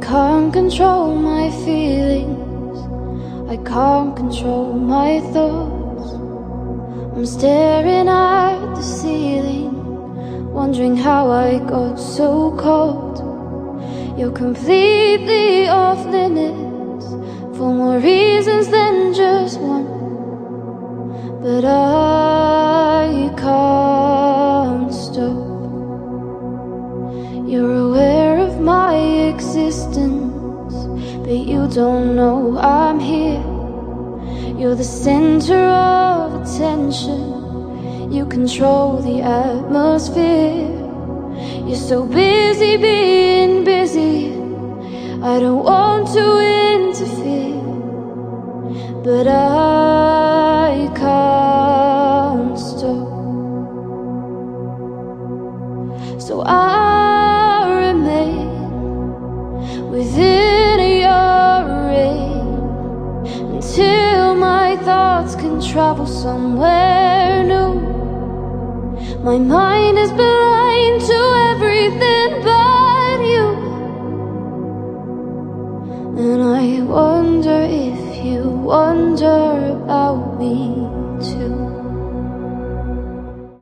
can't control my feelings. I can't control my thoughts. I'm staring at the ceiling, wondering how I got so cold. You're completely off limits for more reasons than just one. But I can't stop. You're my existence, but you don't know I'm here. You're the center of attention, you control the atmosphere. You're so busy being busy, I don't want to interfere, but I can't stop. So I within your until my thoughts can travel somewhere new. My mind is blind to everything but you, and I wonder if you wonder about me too.